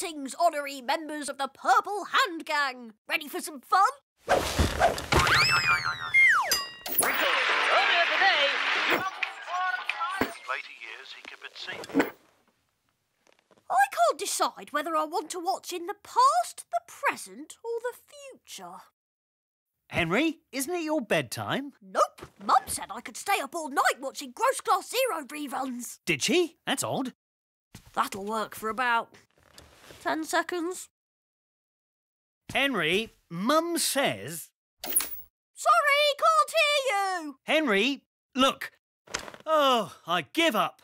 Greetings, honorary members of the Purple Hand Gang. Ready for some fun? Earlier today, Later years, he could see. I can't decide whether I want to watch in the past, the present, or the future. Henry, isn't it your bedtime? Nope. Mum said I could stay up all night watching Gross Class Zero reruns. Did she? That's odd. That'll work for about ten seconds. Henry, Mum says. Sorry, can't hear you. Henry, look. Oh, I give up.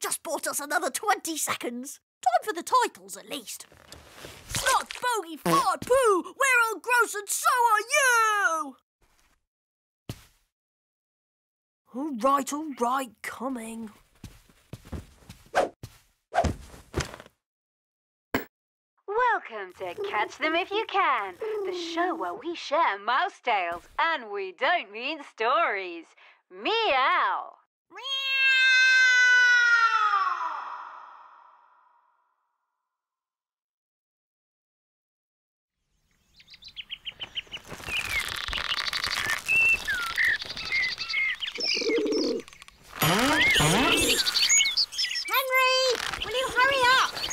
Just bought us another 20 seconds. Time for the titles, at least. Snot, bogey, fart, poo! We're all gross and so are you! All right, all right, coming. Welcome to Catch Them If You Can, the show where we share mouse tales, and we don't mean stories. Meow! Henry, will you hurry up?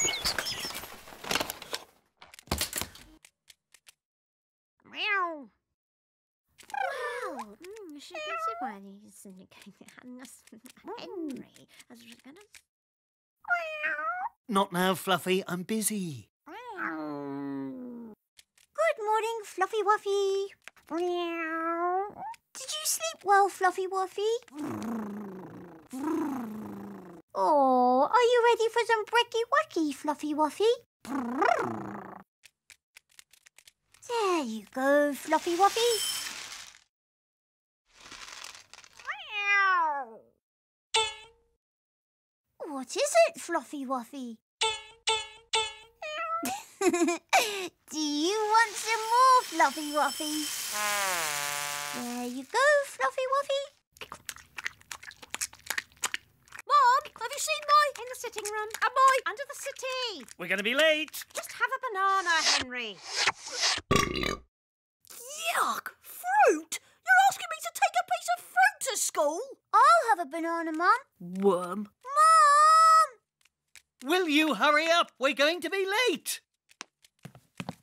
Meow. Wow. Mm, she gets it when he's Henry. I was gonna. Not now, Fluffy. I'm busy. Good morning, Fluffy Wuffy. Did you sleep well, Fluffy Wuffy? Oh, are you ready for some brecky wacky, Fluffy Wuffy? There you go, Fluffy Wuffy. What is it, Fluffy Wuffy? Do you want some more, Fluffy Wuffy? There you go, Fluffy Wuffy. Mom, have you seen my... In the sitting room. Am I... Under the settee. We're going to be late. Just have a banana, Henry. Yuck! Fruit? You're asking me to take a piece of fruit to school? I'll have a banana, Mum. Worm. Mum! Will you hurry up? We're going to be late.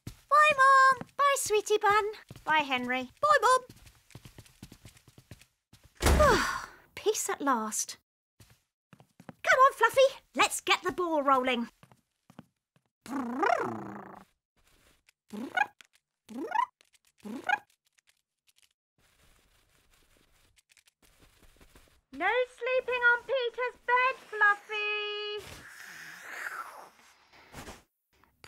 Bye, Mum. Bye, sweetie bun. Bye, Henry. Bye, Mum. Peace at last. Come on, Fluffy. Let's get the ball rolling. No sleeping on Peter's bed, Fluffy.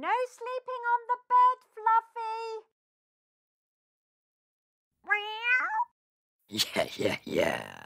No sleeping on the bed, Fluffy. Yeah, yeah, yeah.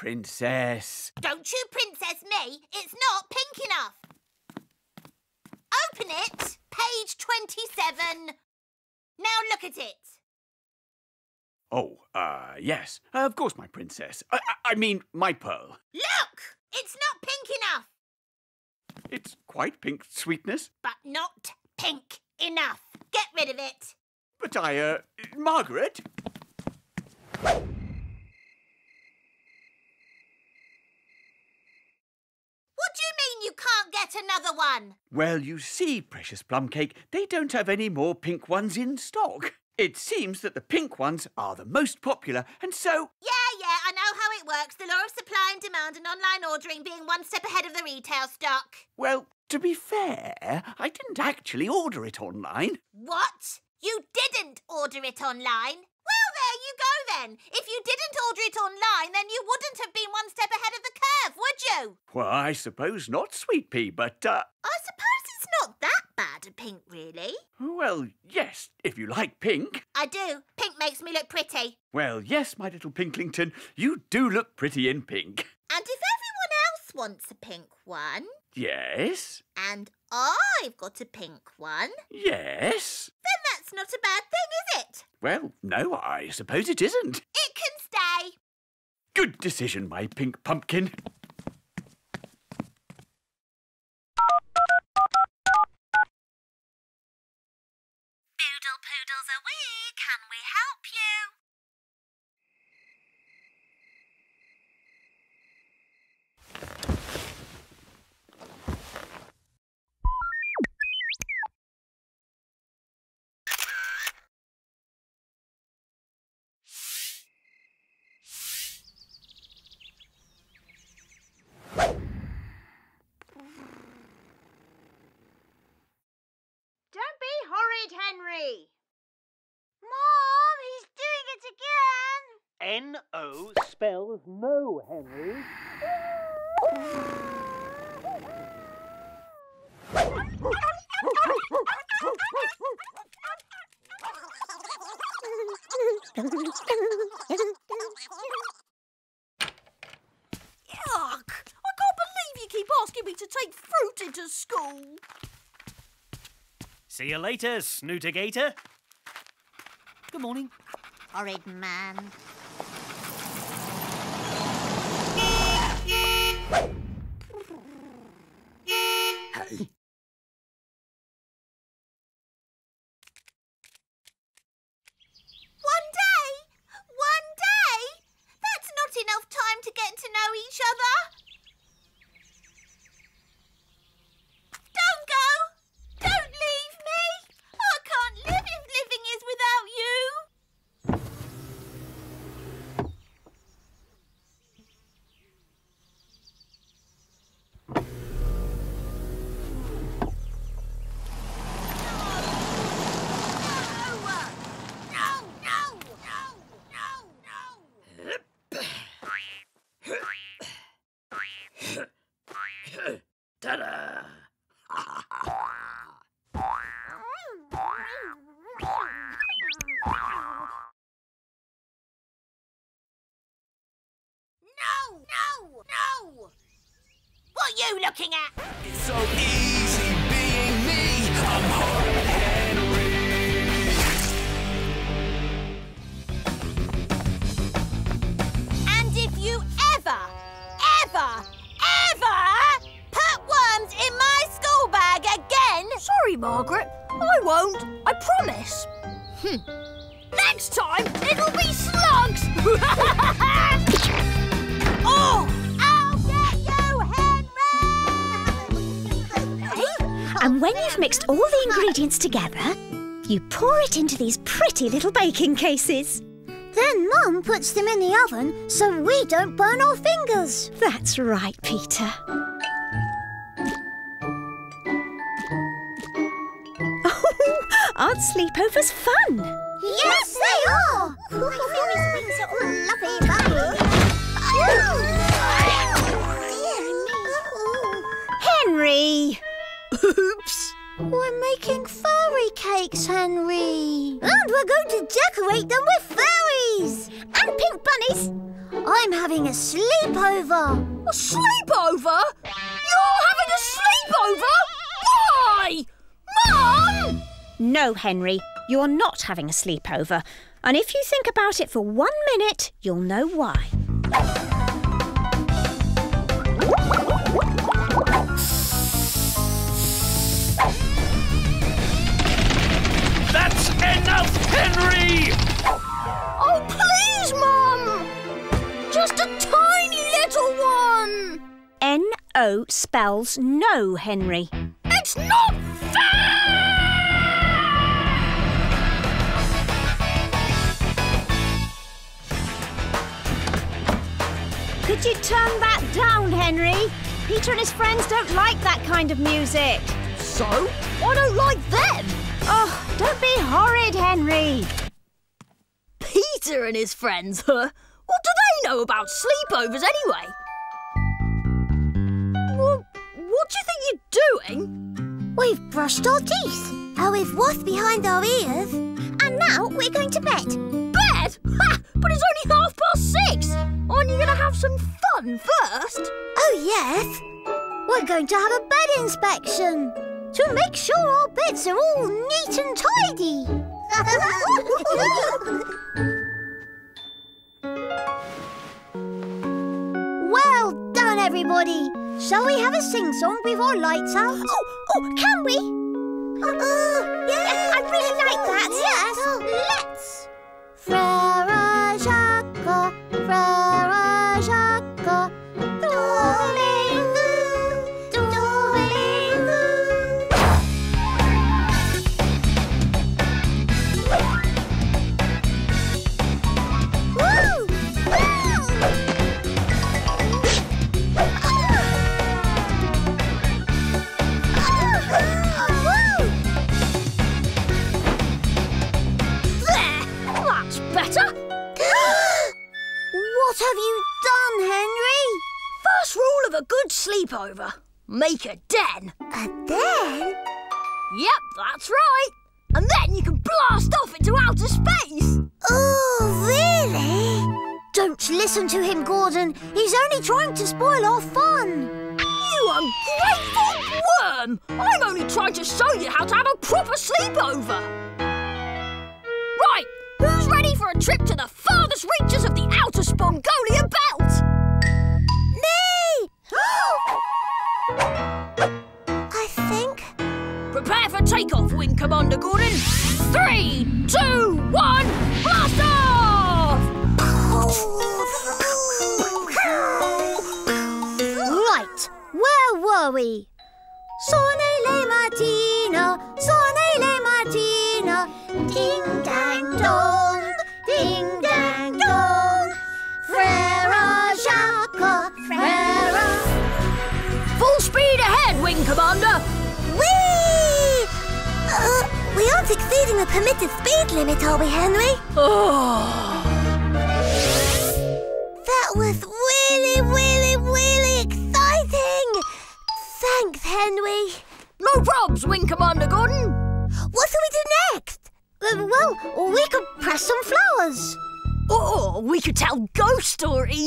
Princess. Don't you princess me. It's not pink enough. Open it. Page 27. Now look at it. Oh, uh, yes. Of course, my princess. I, I, I mean, my pearl. Look! It's not pink enough. It's quite pink, sweetness. But not pink enough. Get rid of it. But I, uh, Margaret. What do you mean you can't get another one? Well, you see, precious plum cake, they don't have any more pink ones in stock. It seems that the pink ones are the most popular, and so. Yeah, yeah, I know how it works. The law of supply and demand and online ordering being one step ahead of the retail stock. Well, to be fair, I didn't actually order it online. What? You didn't order it online? Well, there you go then. If you didn't order it online, then you wouldn't have been one step ahead of the curve, would you? Well, I suppose not, Sweet Pea, but, uh, I suppose it's not that bad a pink, really. well, yes, if you like pink. I do. Pink makes me look pretty. Well, yes, my little Pinklington, you do look pretty in pink. And if everyone else wants a pink one, Yes, and I've got a pink one, yes. That's not a bad thing, is it? Well, no, I suppose it isn't. It can stay. Good decision, my pink pumpkin. Boodle poodles away. Can we help you? Don't be horrid, Henry. Mom, he's doing it again. N O spells no, Henry. Yuck! I can't believe you keep asking me to take fruit into school. See you later, Snootergator. Good morning. Horrid man. Hey, One day? One day? That's not enough time to get to know each other. Don't go! Don't leave me! I can't live if living is without you. No, no, no, no, no. ta-da! No, no, no! What are you looking at? So easy together. You pour it into these pretty little baking cases. Then Mum puts them in the oven so we don't burn our fingers. That's right, Peter. Oh, aren't sleepovers fun? Yes, they are! Henry! Fairies' wings are all lovely, cakes, Henry. And we're going to decorate them with fairies. And pink bunnies. I'm having a sleepover. A sleepover? You're having a sleepover? Why? Mum! No, Henry, you're not having a sleepover. And if you think about it for one minute, you'll know why. N O spells no, Henry. It's not fair! Could you turn that down, Henry? Peter and his friends don't like that kind of music. So? Oh, I don't like them! Oh, don't be horrid, Henry. Peter and his friends, huh? What do they know about sleepovers anyway? What do you think you're doing? We've brushed our teeth. And we've washed behind our ears. And now we're going to bed. Bed? Ha! But it's only half past six! Aren't you going to have some fun first? Oh, yes. We're going to have a bed inspection to make sure our beds are all neat and tidy. well done, everybody. Shall we have a sing-song before lights out? Oh, oh, can we? Uh, oh, yes. I really like that. Yes. Let's. Frère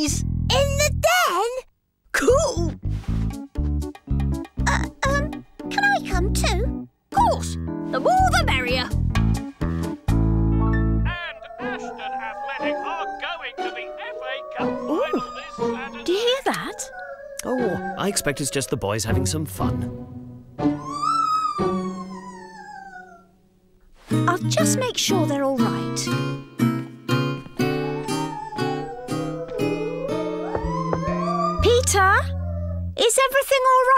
stories. In the den? Cool. Uh, um, can I come too? Of course. The more the merrier. And Ashton Athletic are going to the FA Cup final this Saturday. Do you hear that? Oh, I expect it's just the boys having some fun. I'll just make sure they're all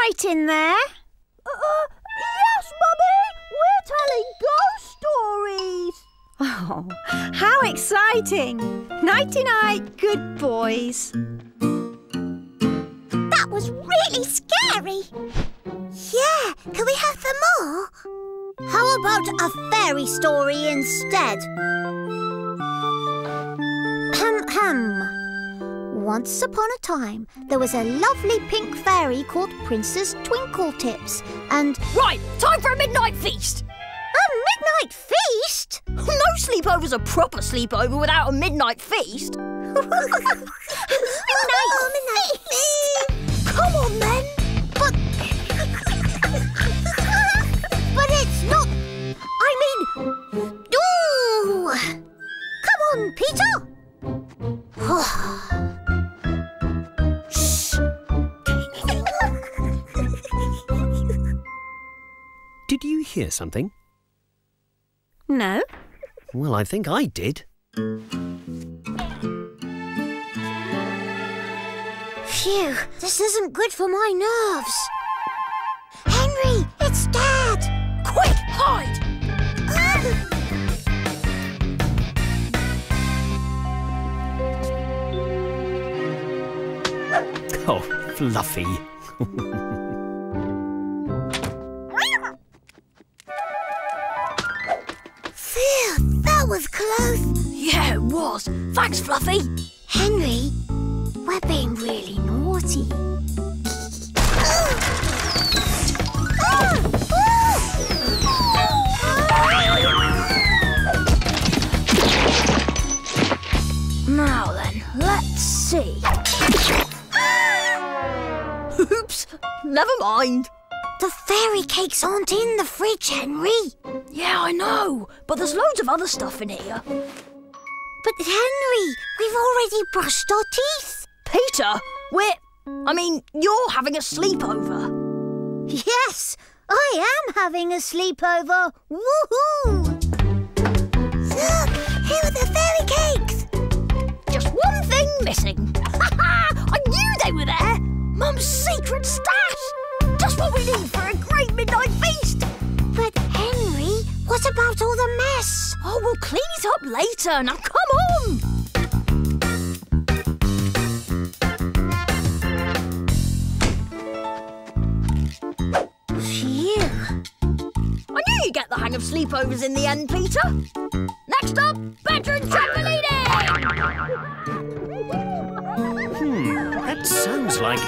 right in there? Uh, yes, Mummy. We're telling ghost stories. Oh, how exciting! Nighty night, good boys. That was really scary. Yeah, can we have some more? How about a fairy story instead? Once upon a time, there was a lovely pink fairy called Princess Twinkletips, and Right, time for a midnight feast. a midnight feast? No sleepover's a proper sleepover without a midnight feast. midnight, oh, midnight feast. Come on then. But but it's not. I mean, ooh. Come on, Peter. Oh. Hear something? no. Well, I think I did. Phew, this isn't good for my nerves. Henry, it's Dad. Quick, hide. Oh, Fluffy. was. Thanks, Fluffy. Henry, we're being really naughty. Now then, let's see. Oops, never mind. The fairy cakes aren't in the fridge, Henry. Yeah, I know, but there's loads of other stuff in here. But Henry, we've already brushed our teeth. Peter, we're. I mean, you're having a sleepover. Yes, I am having a sleepover. Woohoo! Look, here are the fairy cakes. Just one thing missing. Ha ha! I knew they were there. Mum's secret stash. Just what we need for a great midnight feast. What about all the mess? Oh, we'll clean it up later. Now come on. Phew. I knew you'd get the hang of sleepovers in the end, Peter. Next up, bedroom trampolining. Hmm, that sounds like.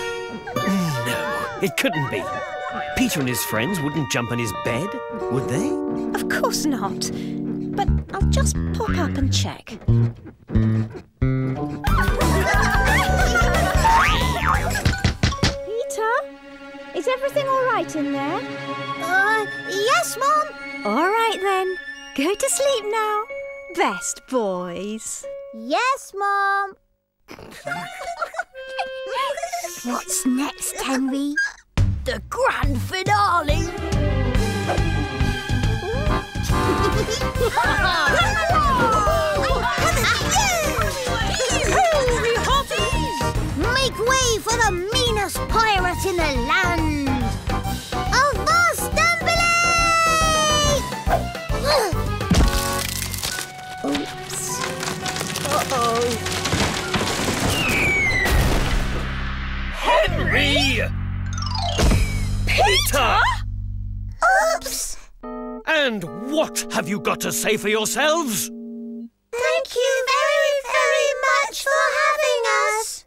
No, it couldn't be. Peter and his friends wouldn't jump on his bed, would they? Of course not. But I'll just pop up and check. Peter, is everything all right in there? Uh, yes, Mom. All right then. Go to sleep now. Best boys. Yes, Mom. What's next, Henry? The grand finale. Make way for the meanest pirate in the land! Avast Ambulance! Oops. Henry! Oops! And what have you got to say for yourselves? Thank you very, very much for having us!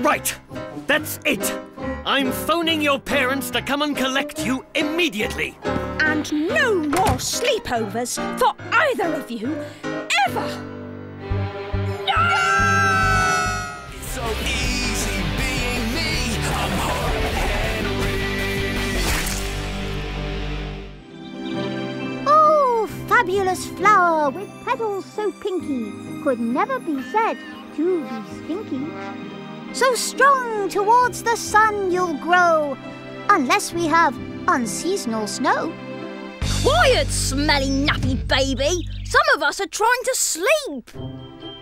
Right, that's it. I'm phoning your parents to come and collect you immediately. And no more sleepovers for either of you ever. So fabulous flower with petals so pinky could never be said to be stinky. So strong towards the sun you'll grow, unless we have unseasonal snow. Quiet, smelly, nappy baby. Some of us are trying to sleep.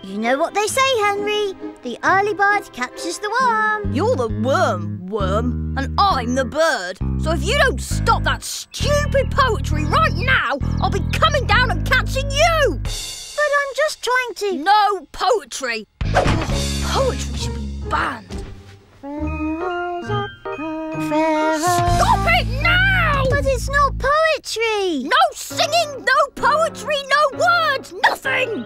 You know what they say, Henry. The early bird catches the worm. You're the worm, worm, and I'm the bird. So if you don't stop that stupid poetry right now, I'll be coming down and catching you. But I'm just trying to. No poetry. Poetry should be banned. Stop it now! But it's not poetry. No singing, no poetry, no words, nothing.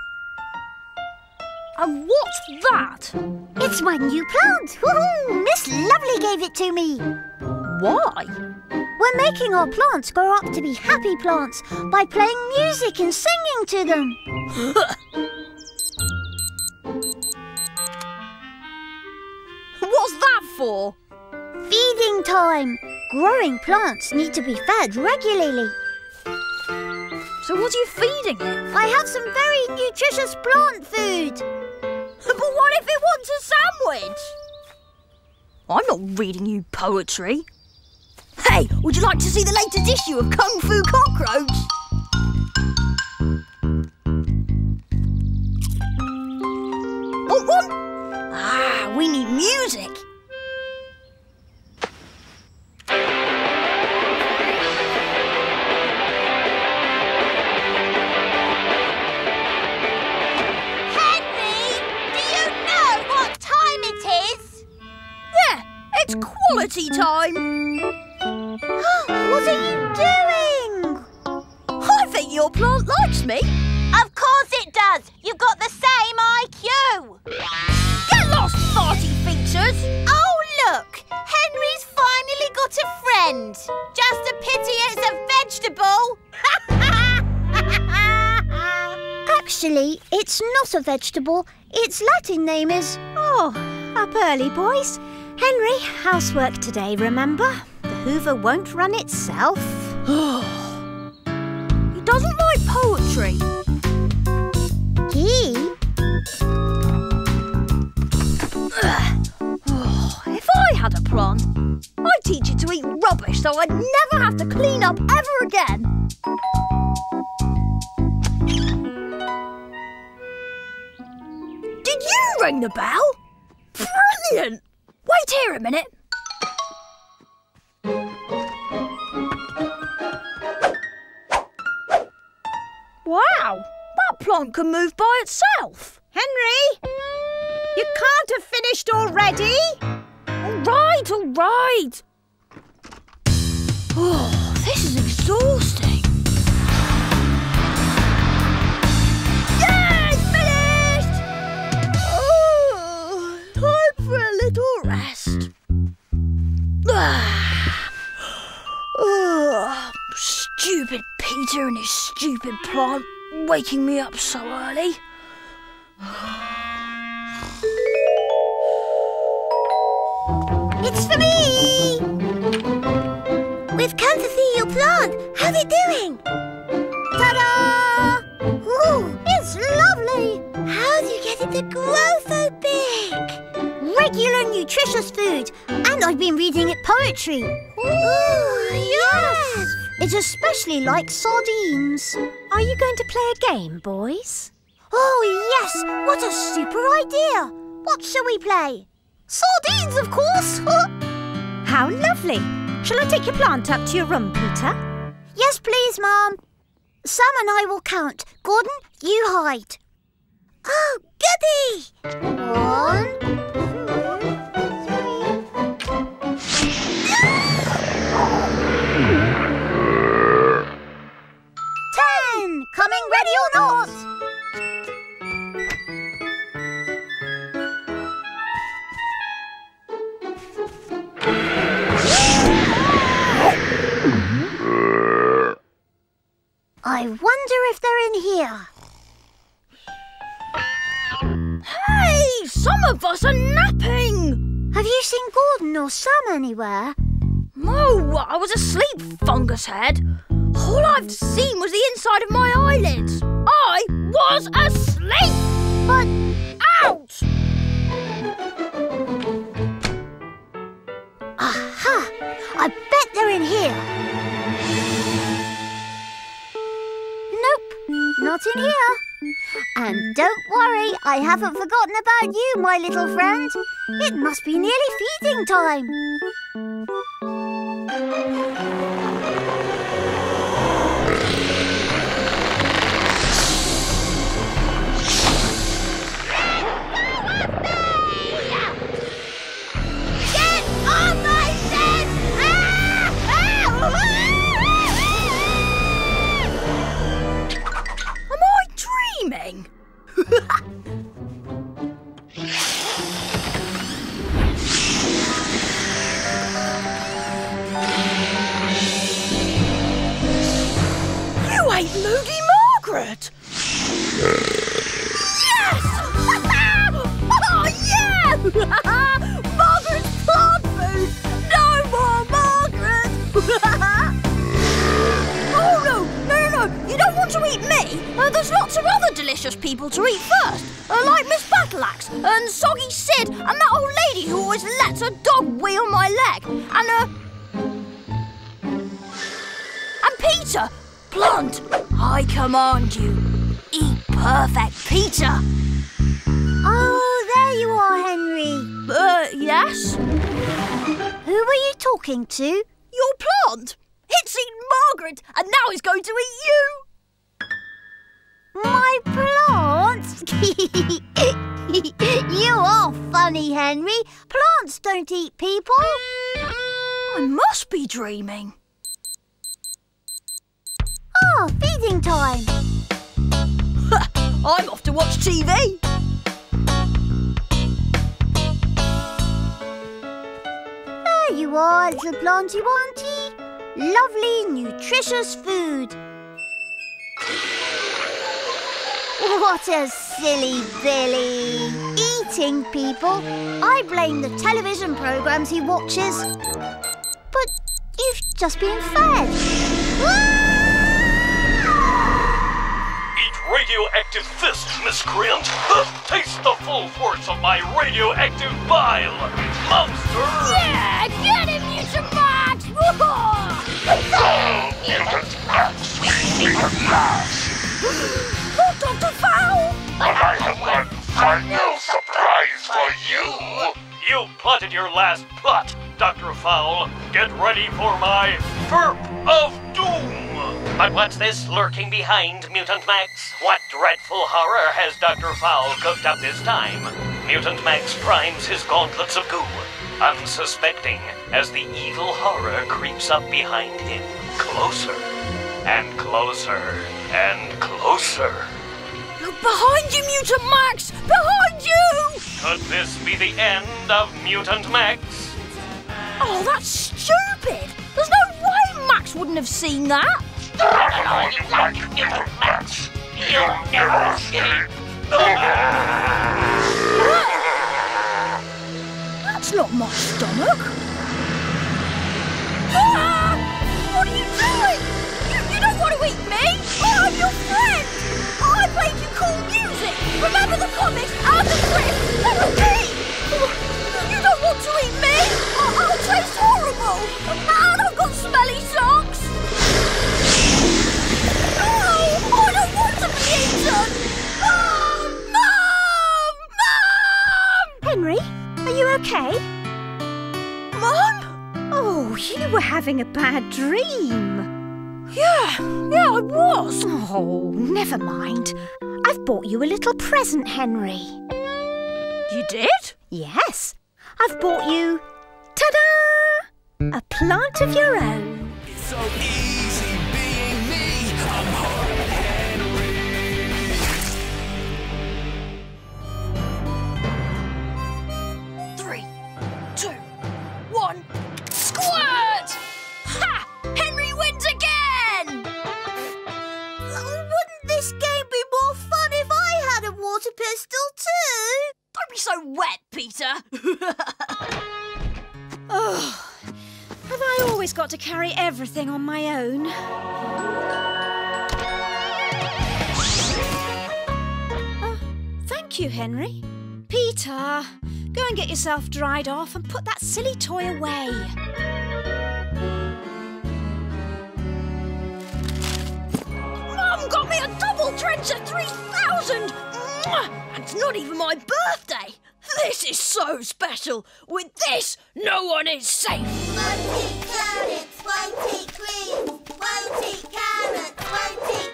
And what's that? It's my new plant. Woohoo! Miss Lovely gave it to me. Why? We're making our plants grow up to be happy plants by playing music and singing to them. What's that for? Feeding time. Growing plants need to be fed regularly. So what are you feeding it? I have some very nutritious plant food. But what if it wants a sandwich? I'm not reading you poetry. Hey, would you like to see the latest issue of Kung Fu Cockroach? Want one? Ah, we need music. It's quality time. what are you doing? I think your plant likes me. Of course it does. You've got the same IQ. Get lost, farty features. Oh, look. Henry's finally got a friend. Just a pity it's a vegetable. Actually, it's not a vegetable. Its Latin name is. Oh, up early, boys. Henry, housework today, remember? The Hoover won't run itself. He doesn't like poetry. He? If I had a plant, I'd teach it to eat rubbish so I'd never have to clean up ever again. Did you ring the bell? Brilliant! Wait here a minute. Wow, that plant can move by itself. Henry! You can't have finished already! All right, all right. Oh, this is exhausting. Yay, finished! Oh, time for a little. Oh, stupid Peter and his stupid plant waking me up so early. It's for me! We've come to see your plant. How's it doing? Ta-da! Ooh, it's lovely! How do you get it to grow so big? Regular nutritious food. And I've been reading it poetry. Ooh, yes! It especially like sardines. Are you going to play a game, boys? Oh, yes! What a super idea! What shall we play? Sardines, of course! How lovely! Shall I take your plant up to your room, Peter? yes, please, Mum. Sam and I will count. Gordon, you hide. Oh, goody! One, Coming ready or not? I wonder if they're in here. Hey, some of us are napping. Have you seen Gordon or Sam anywhere? No, I was asleep, fungus head. All I've seen was the inside of my eyelids. I was asleep. But Out! aha! I bet they're in here. Nope, not in here. And don't worry, I haven't forgotten about you, my little friend. It must be nearly feeding time. Nutritious food. What a silly Billy. Eating people. I blame the television programs he watches. But you've just been fed. Eat radioactive fist, miscreant! Taste the full force of my radioactive bile! Monster! Yeah, get him, Mutant Max! Oh, Dr. Fowl! But I have one final surprise for you! You plotted your last plot, Dr. Fowl. Get ready for my Burp of Doom! But what's this lurking behind, Mutant Max? What dreadful horror has Dr. Fowl cooked up this time? Mutant Max primes his gauntlets of goo, unsuspecting as the evil horror creeps up behind him, closer and closer and closer. Look behind you, Mutant Max! Behind you! Could this be the end of Mutant Max? Oh, that's stupid! There's no way Max wouldn't have seen that! I know you like Mutant Max! You'll never escape! That's not my stomach! Ah! Doing? You, you don't want to eat me! I'm your friend! I played you cool music! Remember the comics and the crisp? That was me! You don't want to eat me! I- I'll taste horrible! And I've got smelly socks! No! I don't want to be eaten! Mum! Mum! Mum! Henry, are you okay? Mum? Oh, you were having a bad dream. Yeah, yeah, I was. Oh, never mind. I've bought you a little present, Henry. You did? Yes, I've bought you, ta-da! A plant of your own. Yourself dried off and put that silly toy away. Mum got me a double drencher 3000! Mwah! And it's not even my birthday! This is so special! With this, no one is safe! Won't eat carrots, won't eat greens, won't eat carrots, won't eat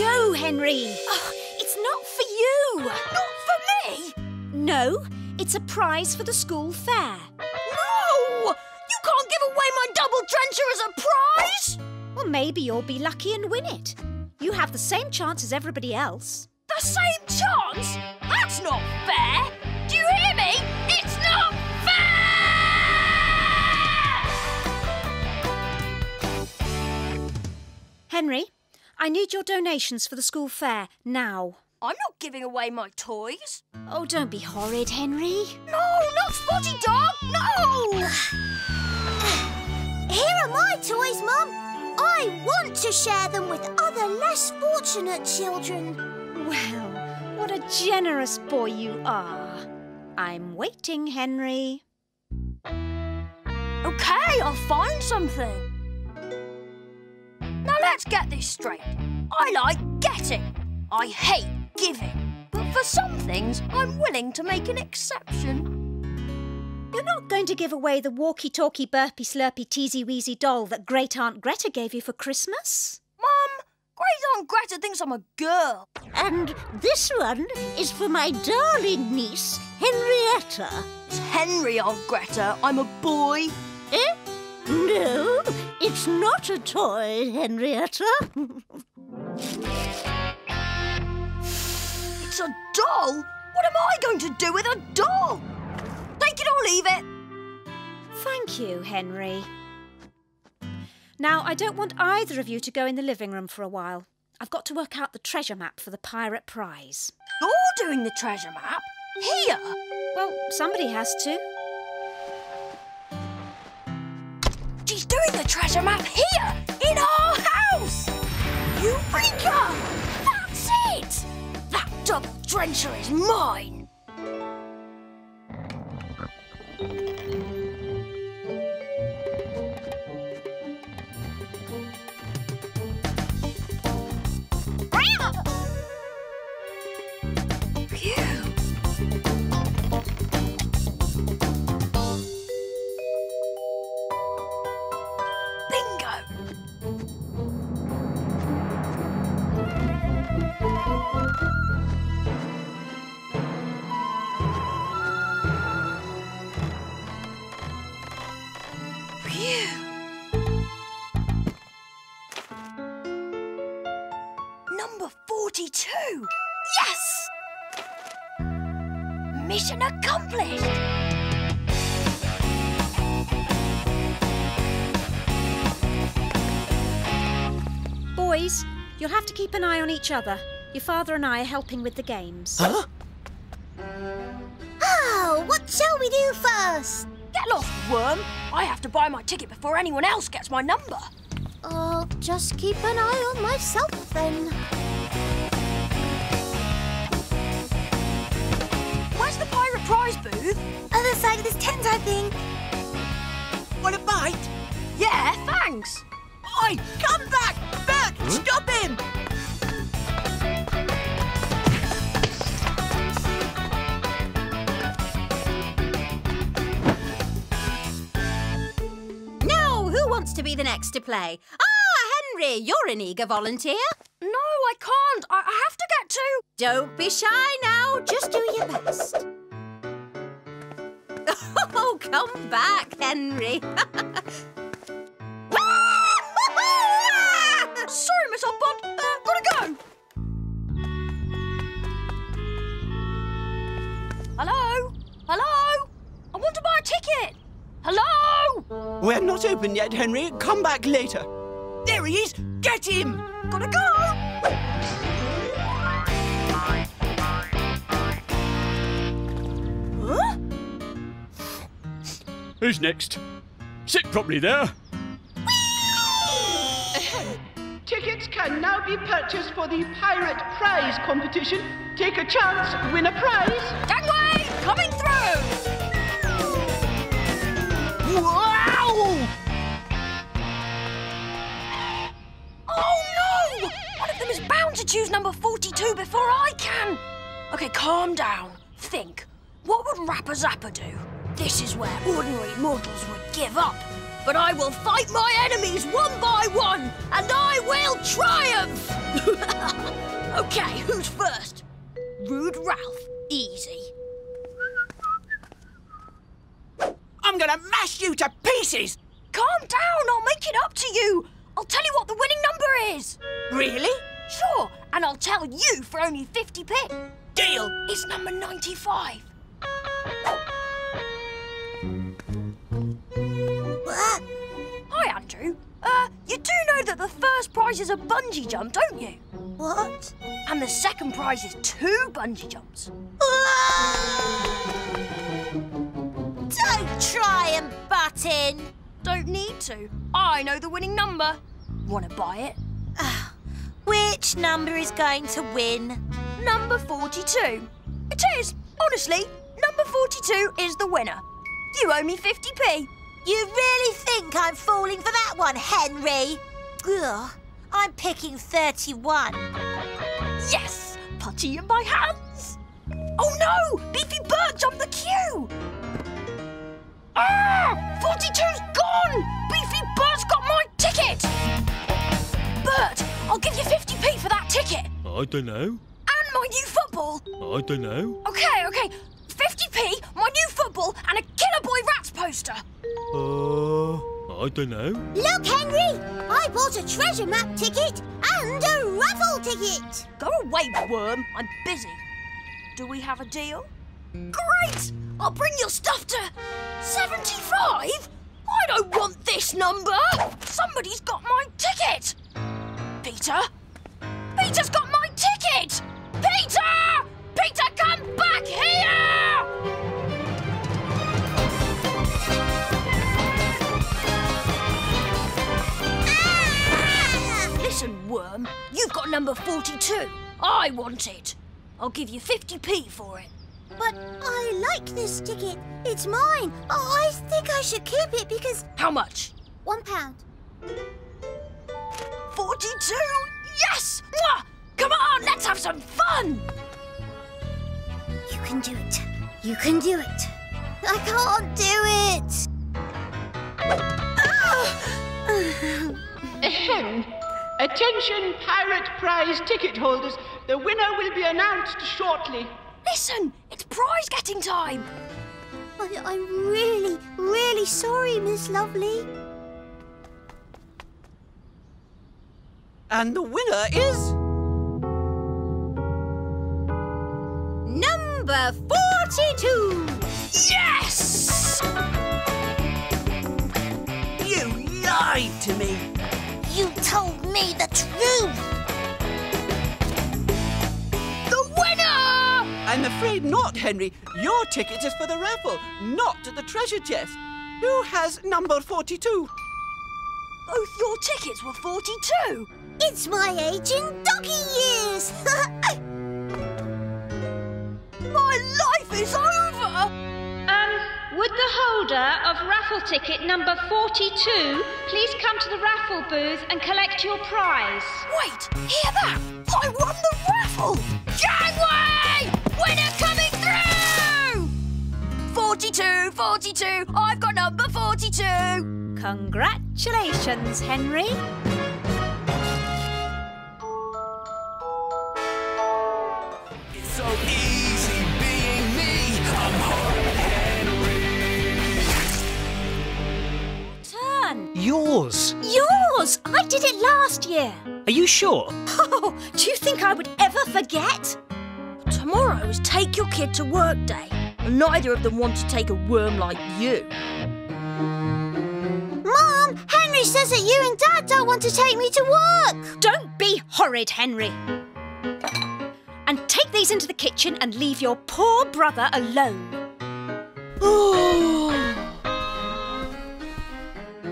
go, Henry. Oh, it's not for you! Not for me! No, it's a prize for the school fair. No! You can't give away my double drencher as a prize! Well, maybe you'll be lucky and win it. You have the same chance as everybody else. The same chance? That's not fair! Do you hear me? It's not fair! Henry, I need your donations for the school fair now. I'm not giving away my toys. Oh, don't be horrid, Henry. No, not Spotty Dog! No! Here are my toys, Mum. I want to share them with other less fortunate children. Well, what a generous boy you are. I'm waiting, Henry. Okay, I'll find something. Let's get this straight. I like getting. I hate giving. But for some things, I'm willing to make an exception. You're not going to give away the walkie-talkie burpy slurpy teasy weasy doll that Great Aunt Greta gave you for Christmas? Mum, Great Aunt Greta thinks I'm a girl. And this one is for my darling niece, Henrietta. It's Henry, Aunt Greta. I'm a boy. Eh? No, it's not a toy, Henrietta. It's a doll? What am I going to do with a doll? Take it or leave it. Thank you, Henry. Now, I don't want either of you to go in the living room for a while. I've got to work out the treasure map for the pirate prize. You're doing the treasure map? Here? Well, somebody has to. The treasure map here, in our house! Eureka! That's it! That double drencher is mine! Phew. Number 42! Yes! Mission accomplished! Boys, you'll have to keep an eye on each other. Your father and I are helping with the games. Huh? Oh, what shall we do first? Lost, worm! I have to buy my ticket before anyone else gets my number. I'll just keep an eye on myself then. Where's the pirate prize booth? Other side of this tent, I think. Want a bite? Yeah, thanks. Oi, come back! Back! Stop him! Be the next to play? Ah, Henry, you're an eager volunteer. No, I can't. I, I have to get to. Don't be shy now. Just do your best. Oh, come back, Henry. Sorry, Miss Oddbod. Uh, gotta go. Hello? Hello? I want to buy a ticket. Hello? We're not open yet, Henry. Come back later. There he is! Get him! Gotta go. Huh? Who's next? Sit properly there. Tickets can now be purchased for the Pirate Prize competition. Take a chance, win a prize. Gangway, coming through. Wow! Oh no! One of them is bound to choose number 42 before I can. Okay, calm down. Think. What would Rapper Zapper do? This is where ordinary mortals would give up. But I will fight my enemies one by one, and I will triumph! okay, who's first? Rude Ralph. Easy. I'm gonna mash you to pieces! Calm down, I'll make it up to you. I'll tell you what the winning number is. Really? Sure, and I'll tell you for only 50 pip. Deal! It's number 95. Hi, Andrew. Uh, you do know that the first prize is a bungee jump, don't you? What? And the second prize is two bungee jumps. Don't try and butt in. Don't need to. I know the winning number. want to buy it. Ah, which number is going to win? Number 42. It is, honestly. Number 42 is the winner. You owe me 50p. You really think I'm falling for that one, Henry? Ugh, I'm picking 31. Yes! Putty in my hands! Oh no! Beefy Bert jumped the queue! Ah! 42's gone! Beefy Bert's got my ticket! Bert, I'll give you 50p for that ticket! I don't know. And my new football! I don't know. Okay, okay. 50p, my new football, and a Killer Boy Rats poster! Uh, I don't know. Look, Henry! I bought a treasure map ticket and a raffle ticket! Go away, worm. I'm busy. Do we have a deal? Great! I'll bring your stuff to 75? I don't want this number! Somebody's got my ticket! Peter? Peter's got my ticket! Peter! Peter, come back here! Ah! Listen, worm, you've got number 42. I want it. I'll give you 50p for it. But I like this ticket. It's mine. Oh, I think I should keep it because How much? one pound. 42? Yes! Mwah! Come on, let's have some fun! You can do it. You can do it. I can't do it. Ahem. Attention, Pirate Prize ticket holders. The winner will be announced shortly. Listen, it's prize getting time. I, I'm really, really sorry, Miss Lovely. And the winner is. Number 42. Yes! You lied to me. You told me the truth. I'm afraid not, Henry. Your ticket is for the raffle, not the treasure chest. Who has number 42? Both your tickets were 42. It's my age in donkey years. My life is over! Um, would the holder of raffle ticket number 42 please come to the raffle booth and collect your prize? Wait, hear that? I won the raffle! Gangway! 42, 42, I've got number 42! Congratulations, Henry. It's so easy being me. I'm Hard Henry. Turn. Yours. Yours! I did it last year. Are you sure? Oh, do you think I would ever forget? Tomorrow is Take Your Kid to Work Day, and neither of them want to take a worm like you. Mom, Henry says that you and Dad don't want to take me to work. Don't be horrid, Henry. And take these into the kitchen and leave your poor brother alone.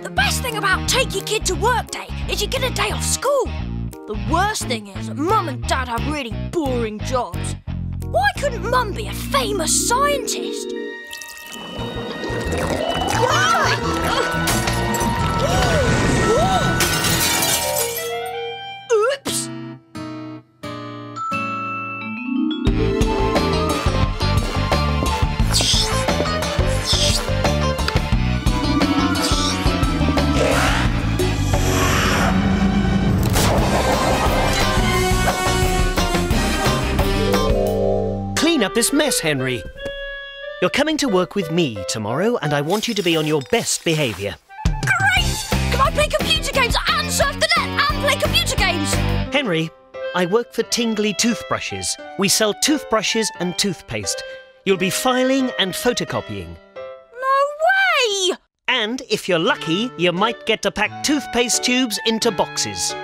The best thing about Take Your Kid to Work Day is you get a day off school. The worst thing is that Mum and Dad have really boring jobs. Why couldn't Mum be a famous scientist? Ah! Up this mess, Henry. You're coming to work with me tomorrow, and I want you to be on your best behaviour. Great! Can I play computer games and surf the net and play computer games? Henry, I work for Tingley Toothbrushes. We sell toothbrushes and toothpaste. You'll be filing and photocopying. No way! And if you're lucky, you might get to pack toothpaste tubes into boxes.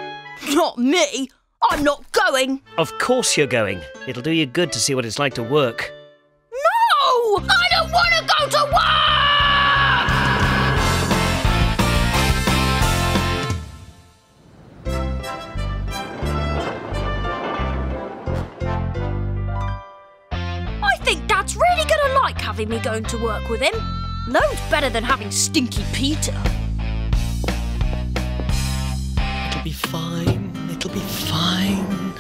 Not me! I'm not going. Of course you're going. It'll do you good to see what it's like to work. No! I don't want to go to work! I think Dad's really going to like having me going to work with him. Loads better than having Stinky Peter. It'll be fine. It'll be fine.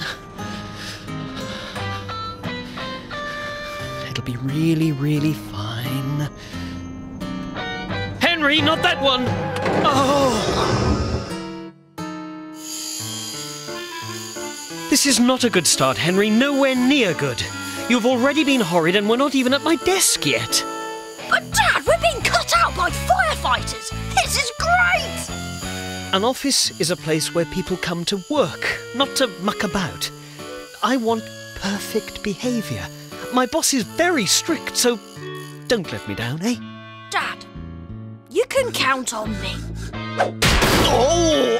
It'll be really, really fine. Henry, not that one! Oh! This is not a good start, Henry. Nowhere near good. You've already been horrid and we're not even at my desk yet. But Dad, we're being cut out by firefighters. This is great! An office is a place where people come to work, not to muck about. I want perfect behaviour. My boss is very strict, so don't let me down, eh? Dad, you can count on me. Oh!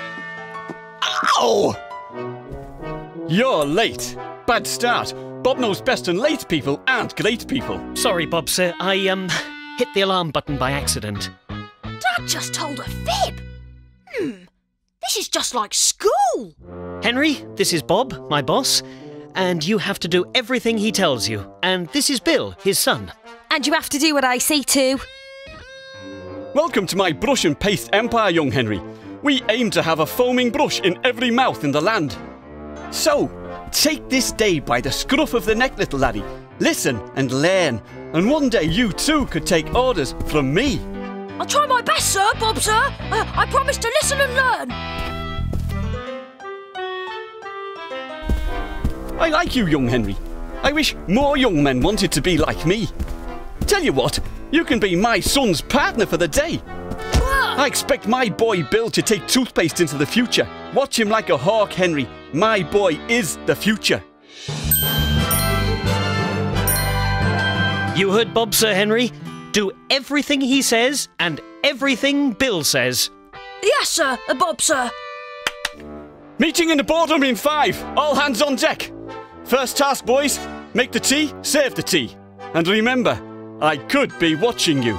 Ow! You're late. Bad start. Bob knows best and late people aren't great people. Sorry, Bob, sir. I, um, hit the alarm button by accident. Dad just told a fib. Hmm, this is just like school. Henry, this is Bob, my boss, and you have to do everything he tells you. And this is Bill, his son. And you have to do what I say too. Welcome to my brush and paste empire, young Henry. We aim to have a foaming brush in every mouth in the land. So, take this day by the scruff of the neck, little laddie. Listen and learn, and one day you too could take orders from me. I'll try my best, sir, Bob, sir. Uh, I promise to listen and learn. I like you, young Henry. I wish more young men wanted to be like me. Tell you what, you can be my son's partner for the day. I expect my boy Bill to take toothpaste into the future. Watch him like a hawk, Henry. My boy is the future. You heard Bob, Sir Henry. Do everything he says and everything Bill says. Yes, sir, uh, Bob, sir. Meeting in the boardroom in five. All hands on deck. First task, boys. Make the tea, serve the tea. And remember, I could be watching you.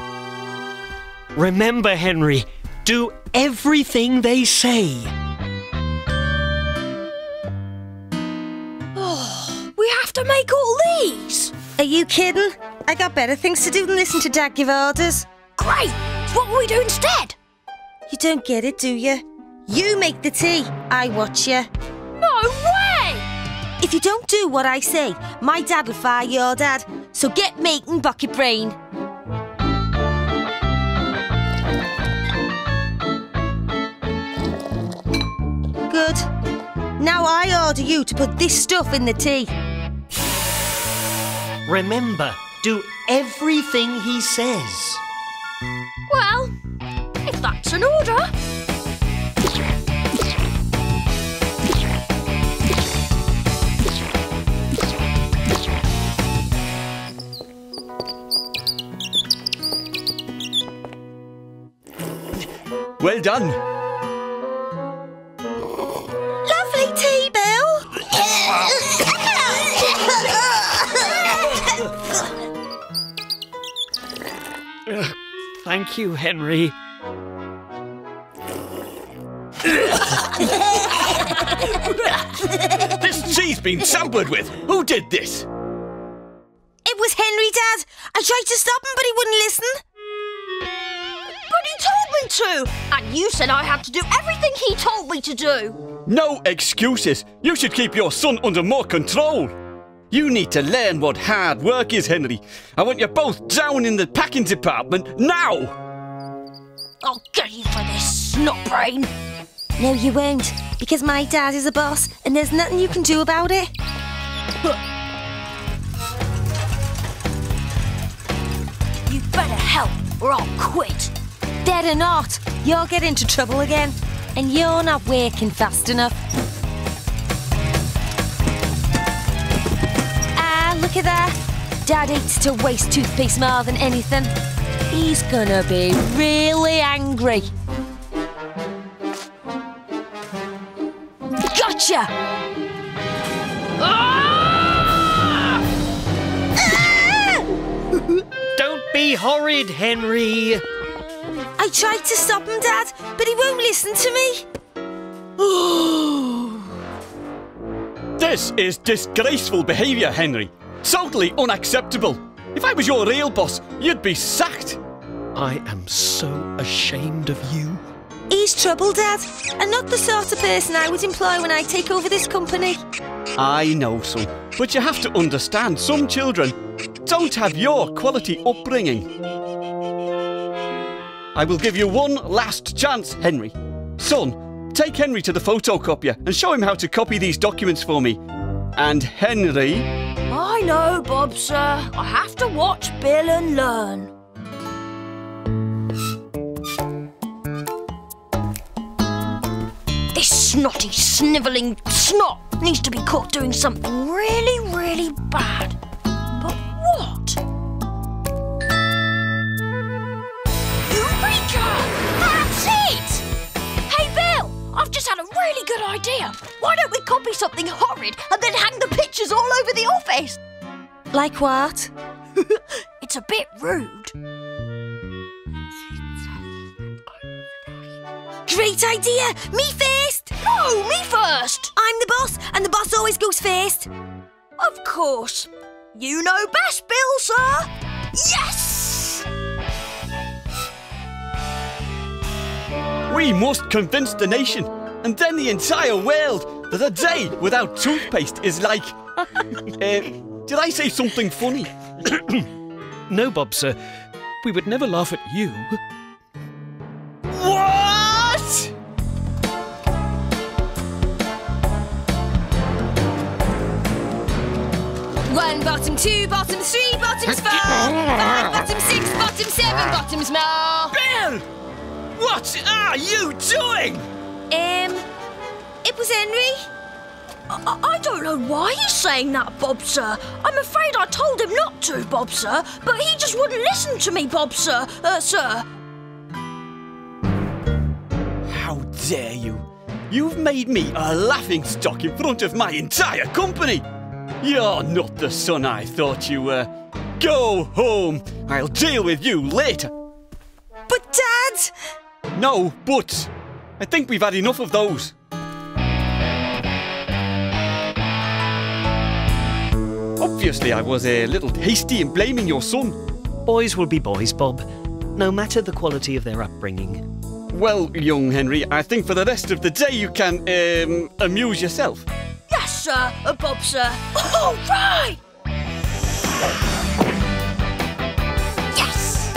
Remember, Henry, do everything they say. Oh, we have to make all these. Are you kidding? I got better things to do than listen to Dad give orders. Great! What will we do instead? You don't get it, do you? You make the tea, I watch you. No way! If you don't do what I say, my dad will fire your dad. So get making bucket brain. Good. Now I order you to put this stuff in the tea. Remember, do everything he says. Well, if that's an order. Well done. Thank you, Henry. This tea's been tampered with. Who did this? It was Henry, Dad. I tried to stop him, but he wouldn't listen. But he told me to! And you said I had to do everything he told me to do. No excuses. You should keep your son under more control. You need to learn what hard work is, Henry. I want you both down in the packing department now. I'll get you for this, snot brain. No, you won't, because my dad is a boss, and there's nothing you can do about it. You better help, or I'll quit. Dead or not. You'll get into trouble again, and you're not working fast enough. Ah, look at that. Dad hates to waste toothpaste more than anything. He's gonna be really angry. Gotcha! Ah! Don't be horrid, Henry. I tried to stop him, Dad, but he won't listen to me. This is disgraceful behaviour, Henry. Totally unacceptable. If I was your real boss, you'd be sacked. I am so ashamed of you. He's trouble, Dad, and not the sort of person I would employ when I take over this company. I know, son, but you have to understand some children don't have your quality upbringing. I will give you one last chance, Henry. Son, take Henry to the photocopier and show him how to copy these documents for me. And Henry, I know, Bob, sir. I have to watch Bill and learn. Snotty, snivelling snot needs to be caught doing something really, really bad. But what? Eureka! That's it! Hey, Bill! I've just had a really good idea. Why don't we copy something horrid and then hang the pictures all over the office? Like what? It's a bit rude. Great idea! Me first! No, me first! I'm the boss, and the boss always goes first. Of course. You know best, Bill, sir. Yes! we must convince the nation and then the entire world that a day without toothpaste is like. uh, did I say something funny? No, Bob, sir. We would never laugh at you. What? One bottom, two bottom, three bottoms, four, five bottom, six bottom, seven bottoms more. Bill! What are you doing? Um, it was Henry. I, I don't know why he's saying that, Bob, sir. I'm afraid I told him not to, Bob, sir, but he just wouldn't listen to me, Bob, sir. Uh, sir. How dare you? You've made me a laughing stock in front of my entire company. You're not the son I thought you were. Go home. I'll deal with you later. But, Dad! No, but I think we've had enough of those. Obviously, I was a little hasty in blaming your son. Boys will be boys, Bob, no matter the quality of their upbringing. Well, young Henry, I think for the rest of the day you can um, amuse yourself. Yes, sir, uh, Bob, sir. All right! Yes!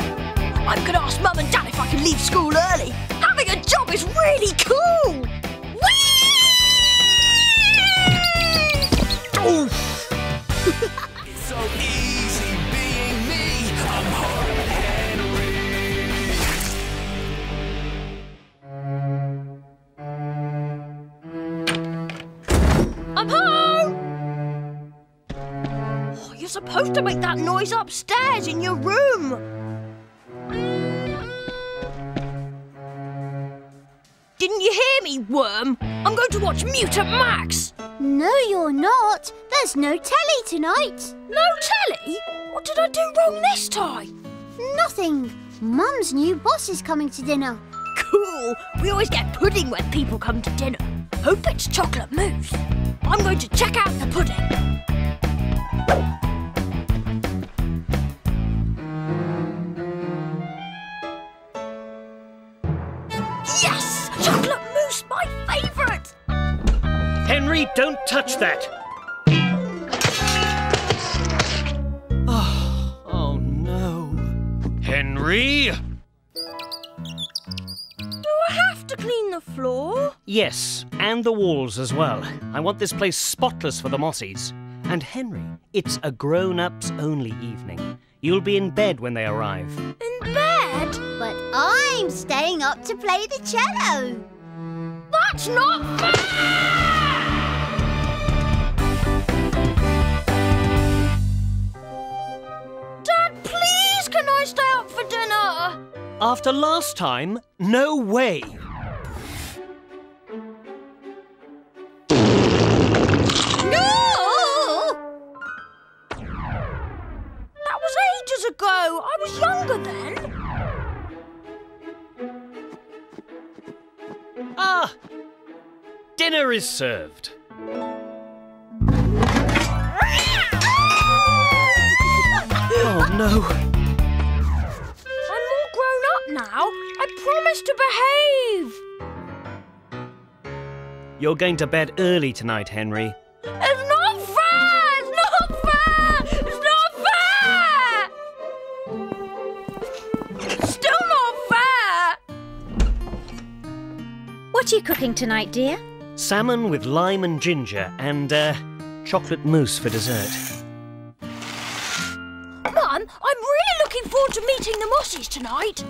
I'm going to ask Mum and Dad if I can leave school early. Having a job is really cool! Whee! It's you're supposed to make that noise upstairs in your room. Didn't you hear me, worm? I'm going to watch Mutant Max. No, you're not. There's no telly tonight. No telly? What did I do wrong this time? Nothing. Mum's new boss is coming to dinner. Cool. We always get pudding when people come to dinner. Hope it's chocolate mousse. I'm going to check out the pudding. Yes! Chocolate mousse, my favourite! Henry, don't touch that! Oh, oh no. Henry! Do I have to clean the floor? Yes, and the walls as well. I want this place spotless for the Mossies. And Henry, it's a grown ups only evening. You'll be in bed when they arrive. In bed? But I'm staying up to play the cello. That's not fair! Dad, please, can I stay up for dinner? After last time, no way. No! That was ages ago. I was younger then. Ah! Dinner is served. Oh no. I'm all grown up now. I promise to behave. You're going to bed early tonight, Henry. It's What are you cooking tonight, dear? Salmon with lime and ginger, and uh, chocolate mousse for dessert. Mum, I'm really looking forward to meeting the Mossies tonight.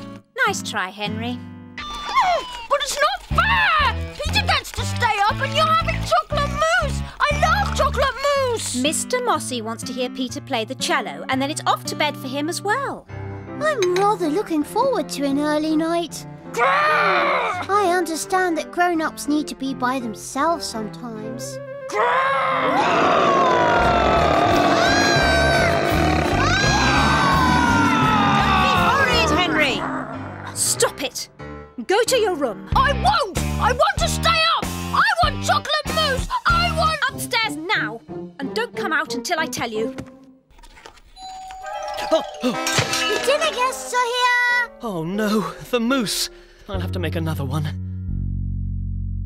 Nice try, Henry. But it's not fair! Peter gets to stay up and you're having chocolate mousse! I love chocolate mousse! Mr. Mossy wants to hear Peter play the cello, and then it's off to bed for him as well. I'm rather looking forward to an early night. I understand that grown ups need to be by themselves sometimes. Horrid, Henry! Stop it! Go to your room. I won't! I want to stay up! I want chocolate mousse! I want. Upstairs now! And don't come out until I tell you. The dinner guests are here! Oh no, the mousse. I'll have to make another one.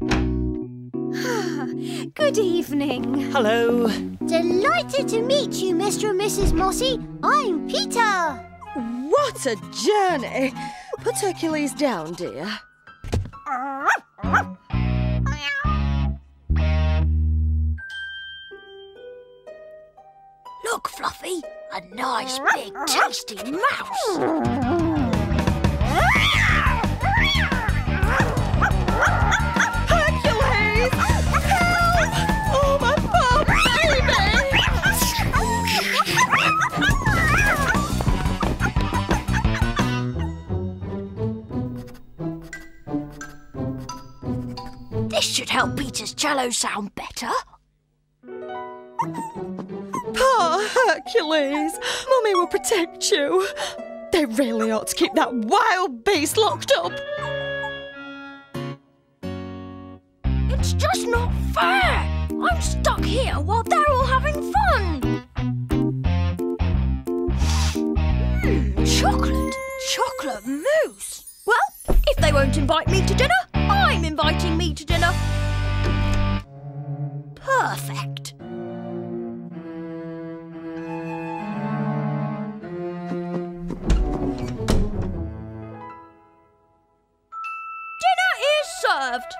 Good evening. Hello. Delighted to meet you, Mr. and Mrs. Mossy. I'm Peter. What a journey! Put Hercules down, dear. Look, Fluffy, a nice big tasty mouse. This should help Peter's cello sound better. Poor Hercules! Mummy will protect you. They really ought to keep that wild beast locked up. It's just not fair. I'm stuck here while they're all having fun. Hmm, chocolate, chocolate mousse. Well, if they won't invite me to dinner, Inviting me to dinner. Perfect. Dinner is served.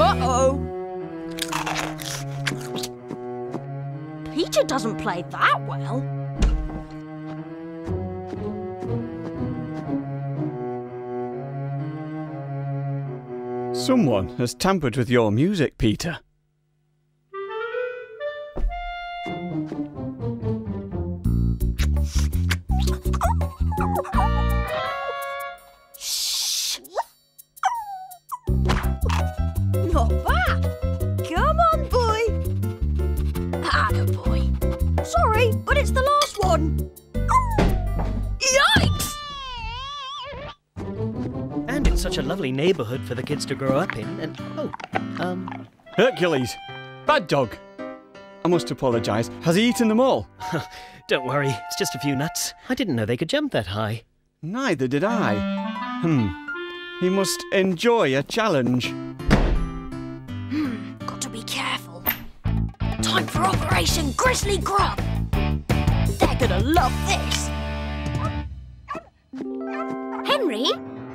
Uh-oh. Peter doesn't play that well. Someone has tampered with your music, Peter. Lovely neighbourhood for the kids to grow up in. And oh, um, Hercules! Bad dog! I must apologise. Has he eaten them all? don't worry, it's just a few nuts. I didn't know they could jump that high. Neither did I. Hmm. He must enjoy a challenge. Hmm, got to be careful. Time for Operation Grizzly Grub. They're gonna love this.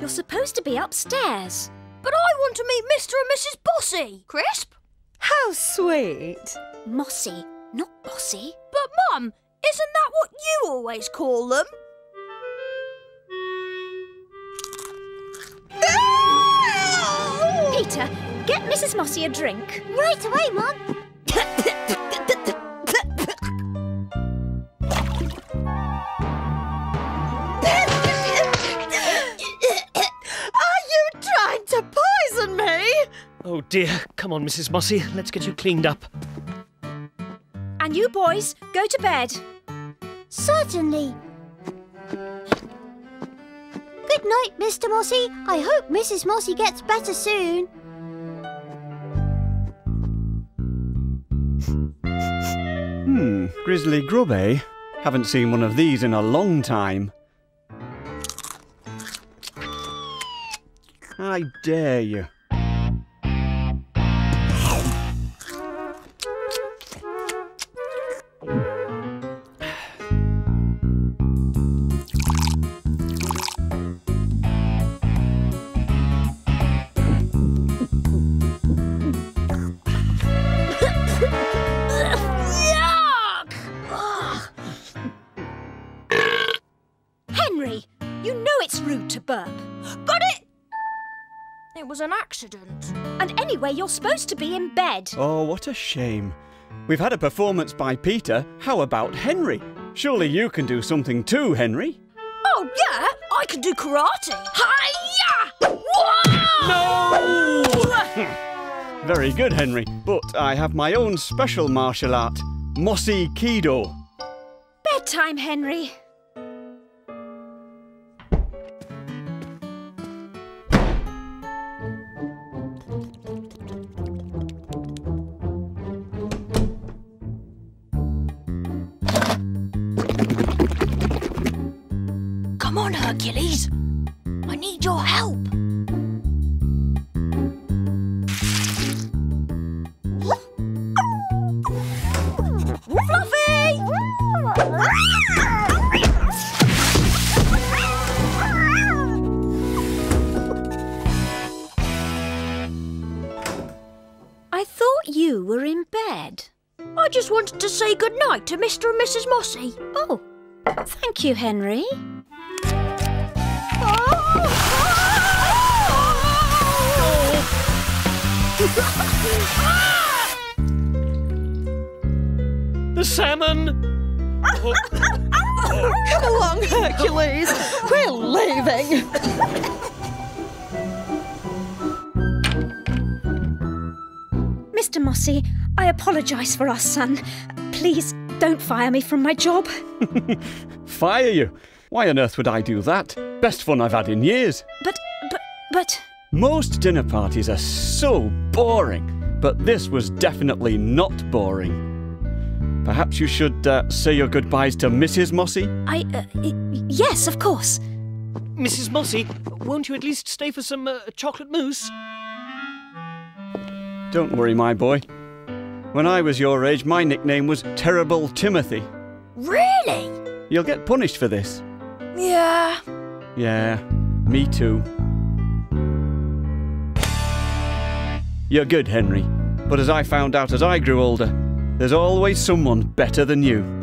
You're supposed to be upstairs. But I want to meet Mr. and Mrs. Bossy. Crisp? How sweet. Mossy, not bossy. But, Mum, isn't that what you always call them? Peter, get Mrs. Mossy a drink. Right away, Mum. dear, come on, Mrs. Mossy, let's get you cleaned up. And you boys, go to bed. Certainly. Good night, Mr. Mossy. I hope Mrs. Mossy gets better soon. Hmm, grizzly grub, eh? Haven't seen one of these in a long time. I dare you. You're supposed to be in bed. Oh, what a shame. We've had a performance by Peter. How about Henry? Surely you can do something too, Henry? Oh, yeah, I can do karate. Hiya! No! Very good, Henry. But I have my own special martial art, Mossy Kido. Bedtime, Henry. On, Hercules. I need your help. Fluffy! I thought you were in bed. I just wanted to say good night to Mr. and Mrs. Mossy. Oh, thank you, Henry. The salmon! Come along, Hercules. We're leaving. Mr. Mossy, I apologise for our son. Please don't fire me from my job. Fire you? Why on earth would I do that? Best fun I've had in years. But, but, but. Most dinner parties are so boring, but this was definitely not boring. Perhaps you should uh, say your goodbyes to Mrs. Mossy? I. Uh, yes, of course. Mrs. Mossy, won't you at least stay for some uh, chocolate mousse? Don't worry, my boy. When I was your age, my nickname was Terrible Timothy. Really? You'll get punished for this. Yeah. Yeah, me too. You're good, Henry. But as I found out as I grew older, there's always someone better than you.